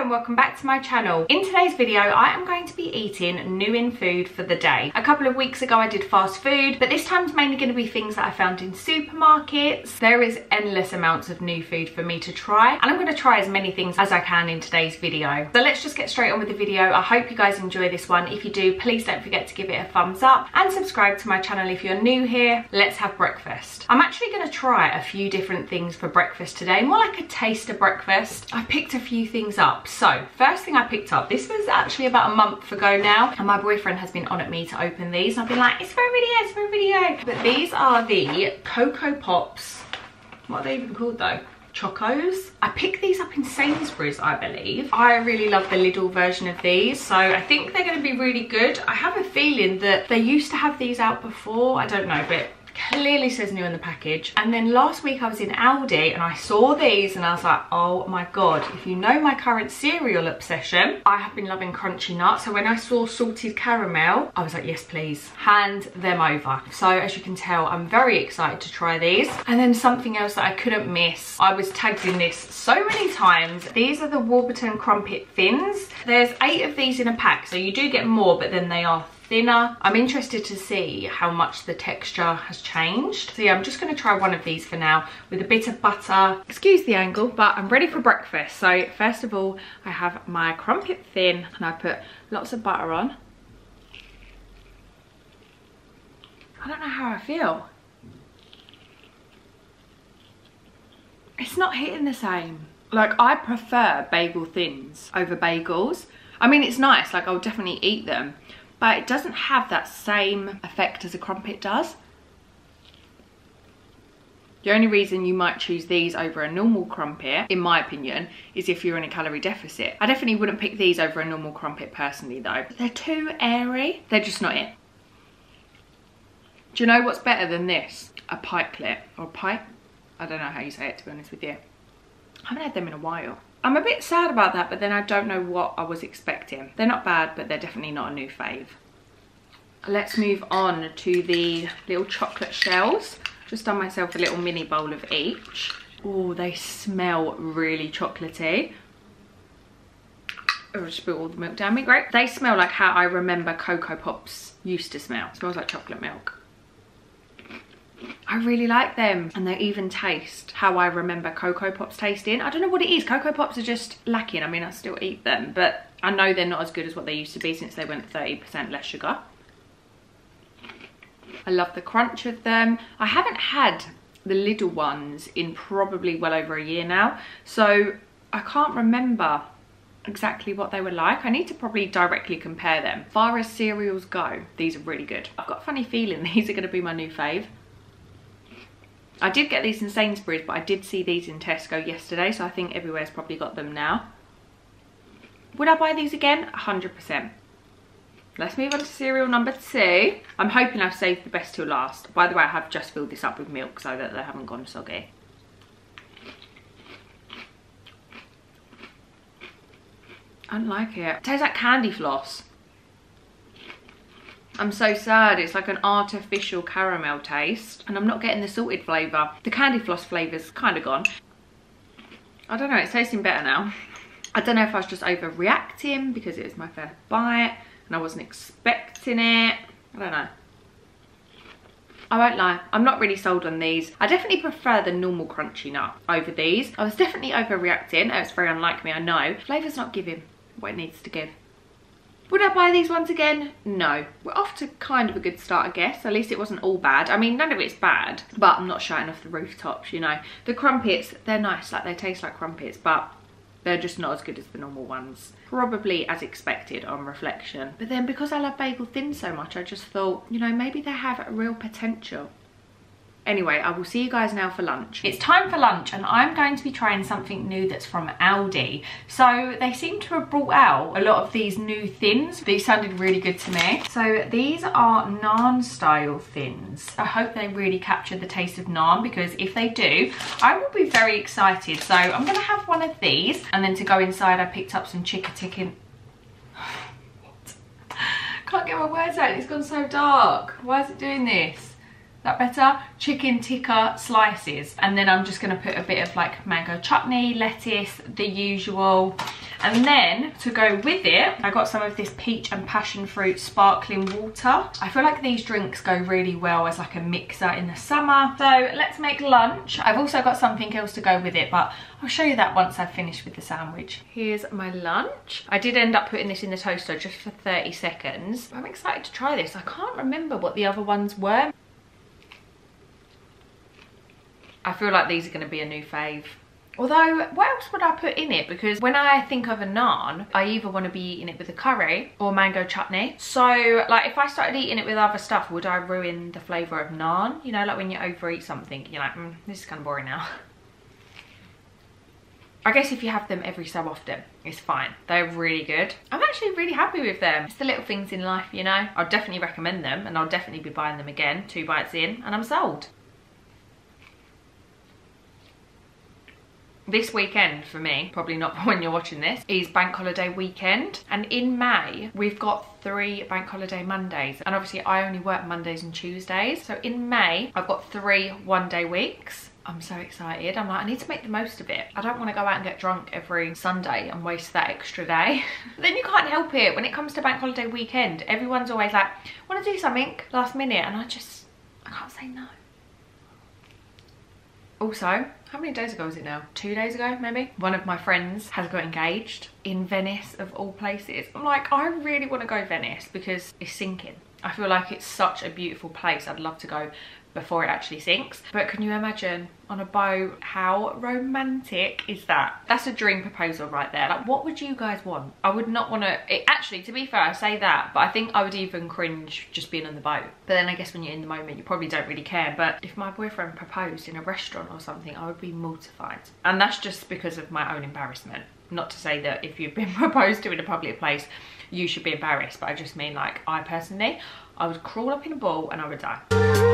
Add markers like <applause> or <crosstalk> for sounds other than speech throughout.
And welcome back to my channel. In today's video I am going to be eating new in food for the day. A couple of weeks ago I did fast food but this time is mainly going to be things that I found in supermarkets. There is endless amounts of new food for me to try and I'm going to try as many things as I can in today's video. So let's just get straight on with the video. I hope you guys enjoy this one. If you do please don't forget to give it a thumbs up and subscribe to my channel if you're new here. Let's have breakfast. I'm actually going to try a few different things for breakfast today. More like a taster breakfast. I picked a few things up. So first thing I picked up, this was actually about a month ago now and my boyfriend has been on at me to open these. I've been like, it's for a video, it's for a video. But these are the Cocoa Pops. What are they even called though? Chocos. I picked these up in Sainsbury's, I believe. I really love the Lidl version of these, so I think they're going to be really good. I have a feeling that they used to have these out before. I don't know, but clearly says new in the package. And then last week I was in Aldi and I saw these and I was like, oh my God, if you know my current cereal obsession, I have been loving Crunchy Nut. So when I saw salted caramel, I was like, yes, please, hand them over. So as you can tell, I'm very excited to try these. And then something else that I couldn't miss, I was tagged in this so many times. These are the Warburton Crumpet Thins. There's eight of these in a pack, so you do get more, but then they are thinner. I'm interested to see how much the texture has changed. So yeah, I'm just gonna try one of these for now with a bit of butter. Excuse the angle, but I'm ready for breakfast. So first of all, I have my crumpet thin and I put lots of butter on. I don't know how I feel. It's not hitting the same. Like I prefer bagel thins over bagels. I mean, it's nice, like I'll definitely eat them, but it doesn't have that same effect as a crumpet does. The only reason you might choose these over a normal crumpet, in my opinion, is if you're in a calorie deficit. I definitely wouldn't pick these over a normal crumpet personally though. They're too airy. They're just not it. Do you know what's better than this? A pikelet or a pipe? I don't know how you say it to be honest with you. I haven't had them in a while. I'm a bit sad about that, but then I don't know what I was expecting. They're not bad, but they're definitely not a new fave. Let's move on to the little chocolate shells. Just done myself a little mini bowl of each. Oh, they smell really chocolatey. Oh, just put all the milk down me, great. They smell like how I remember Cocoa Pops used to smell. It smells like chocolate milk. I really like them and they even taste how I remember Cocoa Pops tasting. I don't know what it is. Cocoa Pops are just lacking. I mean, I still eat them, but I know they're not as good as what they used to be since they went 30% less sugar. I love the crunch of them. I haven't had the little ones in probably well over a year now, so I can't remember exactly what they were like. I need to probably directly compare them. As far as cereals go, these are really good. I've got a funny feeling <laughs> these are going to be my new fave. I did get these in Sainsbury's, but I did see these in Tesco yesterday, so I think everywhere's probably got them now. Would I buy these again? 100%. Let's move on to cereal number two. I'm hoping I've saved the best till last. By the way, I have just filled this up with milk so that they haven't gone soggy. I don't like it. It tastes like candy floss. I'm so sad. It's like an artificial caramel taste and I'm not getting the salted flavour. The candy floss flavour's kind of gone. I don't know, it's tasting better now. I don't know if I was just overreacting because it was my first bite and I wasn't expecting it. I don't know. I won't lie, I'm not really sold on these. I definitely prefer the normal crunchy nut over these. I was definitely overreacting. It's very unlike me, I know. Flavour's not giving what it needs to give. Would I buy these ones again? No. We're off to kind of a good start, I guess. At least it wasn't all bad. I mean, none of it's bad, but I'm not shouting off the rooftops, you know. The crumpets, they're nice, like they taste like crumpets, but they're just not as good as the normal ones. Probably as expected on reflection. But then because I love bagel thin so much, I just thought, you know, maybe they have a real potential. Anyway, I will see you guys now for lunch. It's time for lunch and I'm going to be trying something new that's from Aldi. So they seem to have brought out a lot of these new thins. These sounded really good to me. So these are naan style thins. I hope they really capture the taste of naan because if they do, I will be very excited. So I'm gonna have one of these and then to go inside I picked up some chicken. <sighs> Can't get my words out, it's gone so dark. Why is it doing this? That better? Chicken tikka slices. And then I'm just gonna put a bit of like mango chutney, lettuce, the usual. And then to go with it, I got some of this peach and passion fruit sparkling water. I feel like these drinks go really well as like a mixer in the summer. So let's make lunch. I've also got something else to go with it, but I'll show you that once I've finished with the sandwich. Here's my lunch. I did end up putting this in the toaster just for 30 seconds. I'm excited to try this. I can't remember what the other ones were. I feel like these are going to be a new fave. Although, what else would I put in it? Because when I think of a naan, I either want to be eating it with a curry or mango chutney. So, like, if I started eating it with other stuff, would I ruin the flavour of naan? You know, like when you overeat something, you're like, mm, this is kind of boring now. <laughs> I guess if you have them every so often, it's fine. They're really good. I'm actually really happy with them. It's the little things in life, you know? I'll definitely recommend them and I'll definitely be buying them again, two bites in, and I'm sold. This weekend for me, probably not <laughs> when you're watching this, is bank holiday weekend. And in May, we've got three bank holiday Mondays. And obviously I only work Mondays and Tuesdays. So in May, I've got three one day weeks. I'm so excited. I'm like, I need to make the most of it. I don't want to go out and get drunk every Sunday and waste that extra day. <laughs> then you can't help it. When it comes to bank holiday weekend, everyone's always like, want to do something last minute? And I just, I can't say no. Also, how many days ago was it now? Two days ago, maybe? One of my friends has got engaged in Venice, of all places. I'm like, I really want to go Venice because it's sinking. I feel like it's such a beautiful place. I'd love to go before it actually sinks. But can you imagine on a boat, how romantic is that? That's a dream proposal right there. Like what would you guys want? I would not want to, actually to be fair, I say that, but I think I would even cringe just being on the boat. But then I guess when you're in the moment, you probably don't really care. But if my boyfriend proposed in a restaurant or something, I would be mortified. And that's just because of my own embarrassment. Not to say that if you've been <laughs> proposed to in a public place, you should be embarrassed, but I just mean like I personally, I would crawl up in a ball and I would die.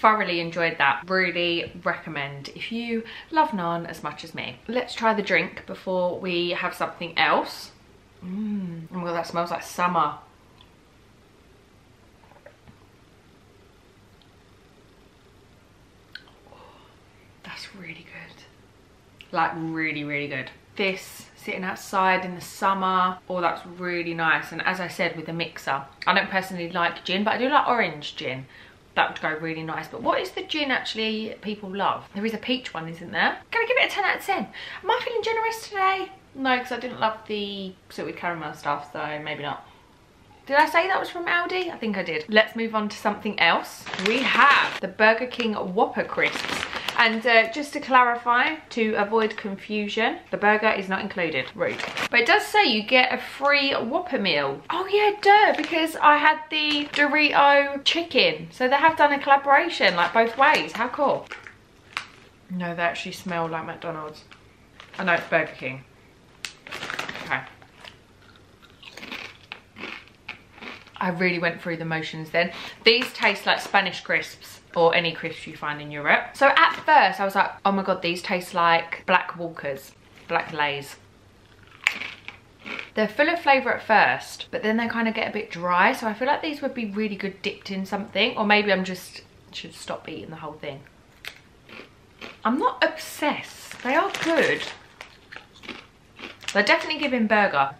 Thoroughly enjoyed that. Really recommend if you love naan as much as me. Let's try the drink before we have something else. Mmm, oh my god, that smells like summer. That's really good. Like really, really good. This sitting outside in the summer. Oh that's really nice. And as I said with the mixer. I don't personally like gin but I do like orange gin. That would go really nice. But what is the gin actually people love? There is a peach one isn't there? Can I give it a 10 out of 10 am I feeling generous today? No because I didn't love the with caramel stuff so maybe not. Did I say that was from Aldi? I think I did. Let's move on to something else. We have the Burger King Whopper Crisps. And uh, just to clarify, to avoid confusion, the burger is not included. Rude. But it does say you get a free Whopper meal. Oh yeah, duh, because I had the Dorito chicken. So they have done a collaboration, like both ways. How cool. No, they actually smell like McDonald's. I know it's Burger King. Okay. I really went through the motions then. These taste like Spanish crisps or any crisps you find in Europe. So at first I was like, oh my god, these taste like Black Walkers, Black Lays. They're full of flavour at first, but then they kind of get a bit dry. So I feel like these would be really good dipped in something. Or maybe I'm just, should stop eating the whole thing. I'm not obsessed. They are good. They're definitely giving burger.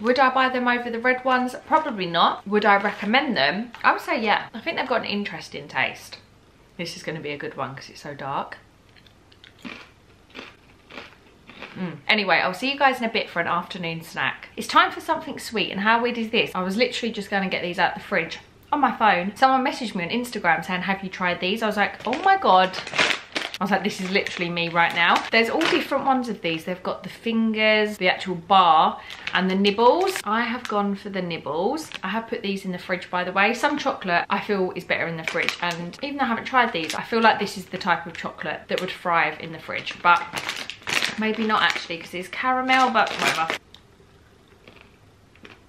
Would I buy them over the red ones? Probably not. Would I recommend them? I would say yeah. I think they've got an interesting taste. This is going to be a good one because it's so dark. Mm. Anyway, I'll see you guys in a bit for an afternoon snack. It's time for something sweet and how weird is this? I was literally just going to get these out of the fridge on my phone. Someone messaged me on Instagram saying, have you tried these? I was like, oh my God, I was like, this is literally me right now. There's all different ones of these. They've got the fingers, the actual bar, and the nibbles. I have gone for the nibbles. I have put these in the fridge, by the way. Some chocolate I feel is better in the fridge. And even though I haven't tried these, I feel like this is the type of chocolate that would thrive in the fridge. But maybe not actually, because it's caramel, but whatever.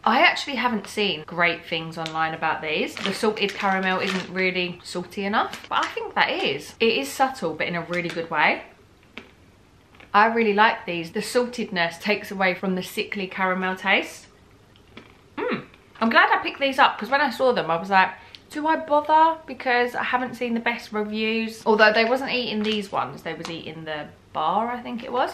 I actually haven't seen great things online about these. The salted caramel isn't really salty enough, but I think that is. It is subtle, but in a really good way. I really like these. The saltedness takes away from the sickly caramel taste. Mmm. I'm glad I picked these up because when I saw them, I was like, Do I bother? Because I haven't seen the best reviews. Although they wasn't eating these ones, they was eating the bar, I think it was.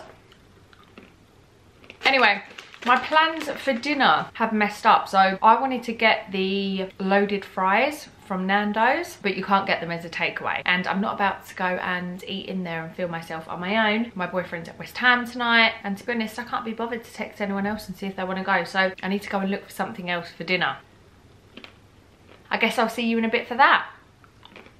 Anyway, my plans for dinner have messed up. So I wanted to get the loaded fries from Nando's, but you can't get them as a takeaway. And I'm not about to go and eat in there and feel myself on my own. My boyfriend's at West Ham tonight. And to be honest, I can't be bothered to text anyone else and see if they want to go. So I need to go and look for something else for dinner. I guess I'll see you in a bit for that.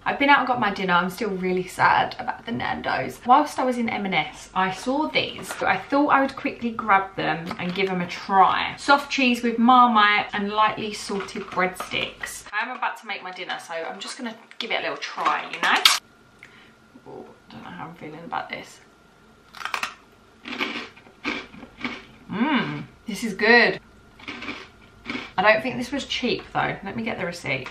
I've been out and got my dinner. I'm still really sad about the Nando's. Whilst I was in M&S, I saw these. I thought I would quickly grab them and give them a try. Soft cheese with Marmite and lightly salted breadsticks. I'm about to make my dinner, so I'm just gonna give it a little try, you know? Ooh, don't know how I'm feeling about this. Mmm, this is good. I don't think this was cheap though. Let me get the receipt.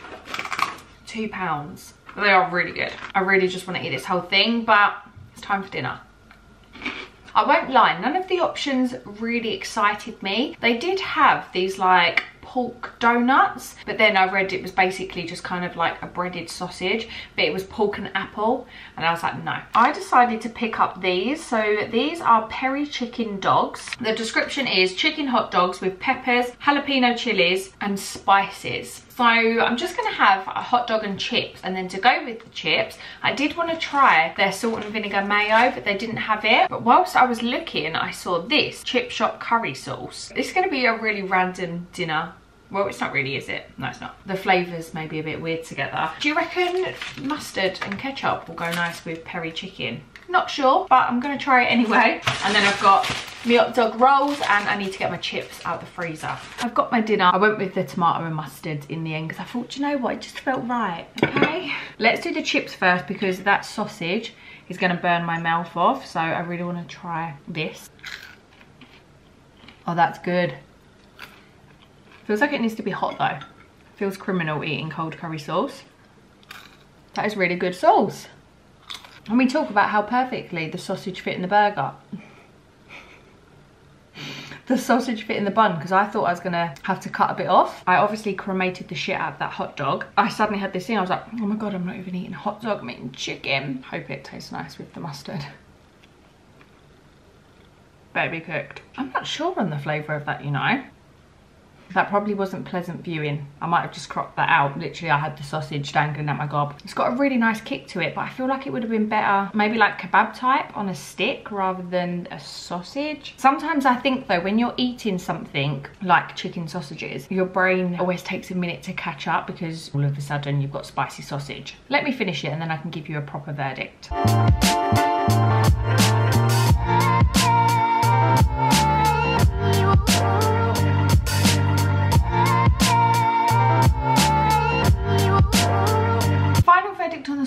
Two pounds. They are really good. I really just want to eat this whole thing, but it's time for dinner. I won't lie, none of the options really excited me. They did have these like pork donuts but then I read it was basically just kind of like a breaded sausage but it was pork and apple and I was like no. I decided to pick up these so these are peri chicken dogs. The description is chicken hot dogs with peppers, jalapeno chilies and spices. So I'm just going to have a hot dog and chips and then to go with the chips I did want to try their salt and vinegar mayo but they didn't have it. But whilst I was looking I saw this chip shop curry sauce. Is going to be a really random dinner well, it's not really, is it? No, it's not. The flavours may be a bit weird together. Do you reckon mustard and ketchup will go nice with peri chicken? Not sure, but I'm to try it anyway. And then I've got my hot dog rolls and I need to get my chips out the freezer. I've got my dinner. I went with the tomato and mustard in the end because I thought, you know what, it just felt right, okay? <laughs> Let's do the chips first because that sausage is to burn my mouth off. So I really want to try this. Oh, that's good. Feels like it needs to be hot though. Feels criminal eating cold curry sauce. That is really good sauce. And we talk about how perfectly the sausage fit in the burger. the sausage fit in the bun because I thought I was gonna have to cut a bit off. I obviously cremated the shit out of that hot dog. I suddenly had this thing, I was like, oh my God, I'm not even eating hot dog, I'm eating chicken. Hope it tastes nice with the mustard. Baby cooked. I'm not sure on the flavour of that, you know. That probably wasn't pleasant viewing. I might have just cropped that out. Literally, I had the sausage dangling at my gob. It's got a really nice kick to it, but I feel like it would have been better, maybe like kebab type on a stick rather than a sausage. Sometimes I think though, when you're eating something like chicken sausages, your brain always takes a minute to catch up because all of a sudden you've got spicy sausage. Let me finish it and then I can give you a proper verdict.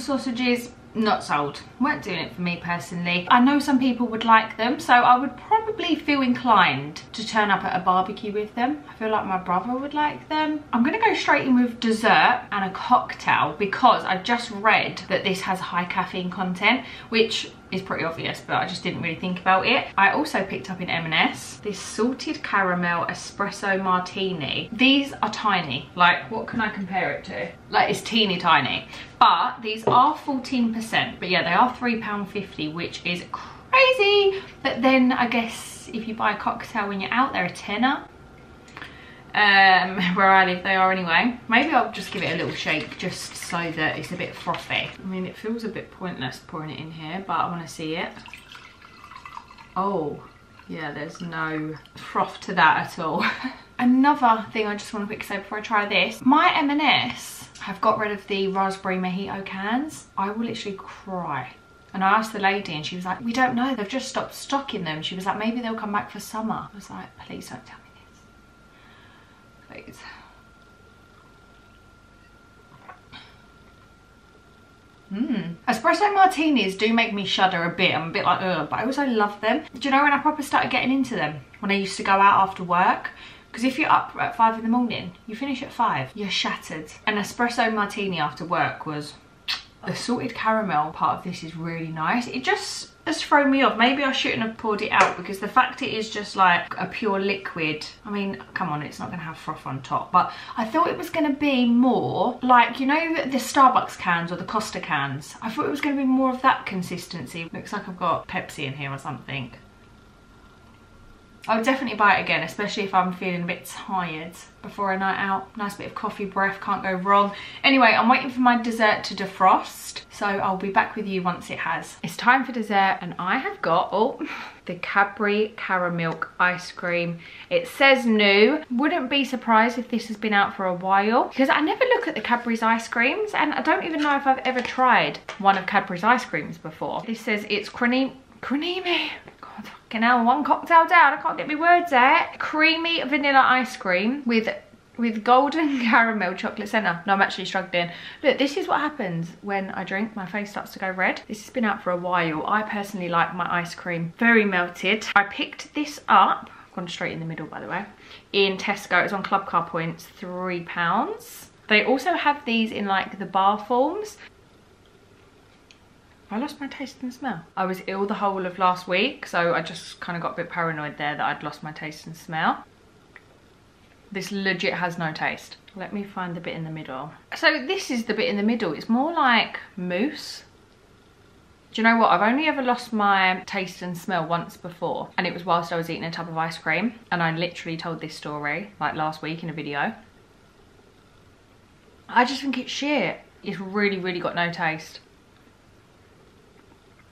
Sausages not sold. Weren't doing it for me personally. I know some people would like them so i would probably feel inclined to turn up at a barbecue with them i feel like my brother would like them i'm gonna go straight in with dessert and a cocktail because I've just read that this has high caffeine content which is pretty obvious but I just didn't really think about it. I also picked up in M&S this salted caramel espresso martini. These are tiny, like what can I compare it to? Like it's teeny tiny, but these are 14%, but yeah, they are £3.50, which is crazy. But then I guess if you buy a cocktail when you're out, they're a tenner. Um, <laughs> where I live, they are anyway. Maybe I'll just give it a little shake just so that it's a bit frothy. I mean, it feels a bit pointless pouring it in here, but I want to see it. Oh, yeah, there's no froth to that at all. <laughs> Another thing I just want to quickly say before I try this. My M&S have got rid of the raspberry mojito cans. I will literally cry. And I asked the lady and she was like, we don't know, they've just stopped stocking them. She was like, maybe they'll come back for summer. I was like, please don't tell me this. Please. Mmm. Espresso martinis do make me shudder a bit. I'm a bit like, ugh, but I also love them. Do you know when I proper started getting into them? When I used to go out after work because if you're up at five in the morning, you finish at five, you're shattered. An espresso martini after work was the salted caramel part of this is really nice. It just has thrown me off. Maybe I shouldn't have poured it out because the fact it is just like a pure liquid. I mean, come on, it's not going to have froth on top. But I thought it was going to be more like, you know, the Starbucks cans or the Costa cans. I thought it was going to be more of that consistency. Looks like I've got Pepsi in here or something. I would definitely buy it again, especially if I'm feeling a bit tired before a night out. Nice bit of coffee breath, can't go wrong. Anyway, I'm waiting for my dessert to defrost, so I'll be back with you once it has. It's time for dessert, and I have got, oh, <laughs> the Cadbury Caramilk ice cream. It says new. Wouldn't be surprised if this has been out for a while, because I never look at the Cadbury's ice creams, and I don't even know if I've ever tried one of Cadbury's ice creams before. This says it's creamy, creamy, Fucking hell, one cocktail down, I can't get my words out. Creamy vanilla ice cream with with golden <laughs> caramel chocolate centre. No, I'm actually struggling. Look, this is what happens when I drink. My face starts to go red. This has been out for a while. I personally like my ice cream very melted. I picked this up, gone straight in the middle by the way, in Tesco. It was on Clubcard Points, three pounds. They also have these in like the bar forms. I lost my taste and smell. I was ill the whole of last week, so I just kind of got a bit paranoid there that I'd lost my taste and smell. This legit has no taste. Let me find the bit in the middle. So this is the bit in the middle. It's more like mousse. Do you know what? I've only ever lost my taste and smell once before. And it was whilst I was eating a tub of ice cream. And I literally told this story like last week in a video. I just think it's shit. It's really, really got no taste.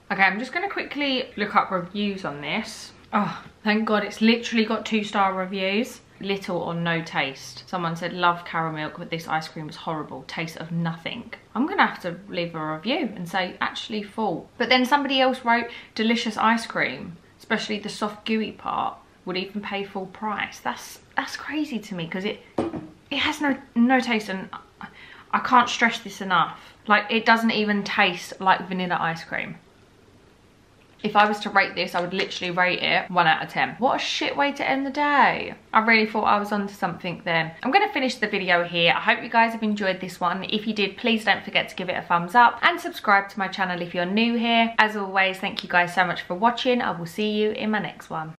Okay, I'm just gonna quickly look up reviews on this. Oh, thank God, it's literally got two star reviews. Little or no taste. Someone said, love Caramilk, but this ice cream was horrible. Taste of nothing. I'm gonna have to leave a review and say, actually full. But then somebody else wrote, delicious ice cream, especially the soft gooey part, would even pay full price. That's that's crazy to me because it it has no no taste and I can't stress this enough. Like it doesn't even taste like vanilla ice cream. If I was to rate this, I would literally rate it 1 out of 10. What a shit way to end the day. I really thought I was onto something then. I'm going to finish the video here. I hope you guys have enjoyed this one. If you did, please don't forget to give it a thumbs up and subscribe to my channel if you're new here. As always, thank you guys so much for watching. I will see you in my next one.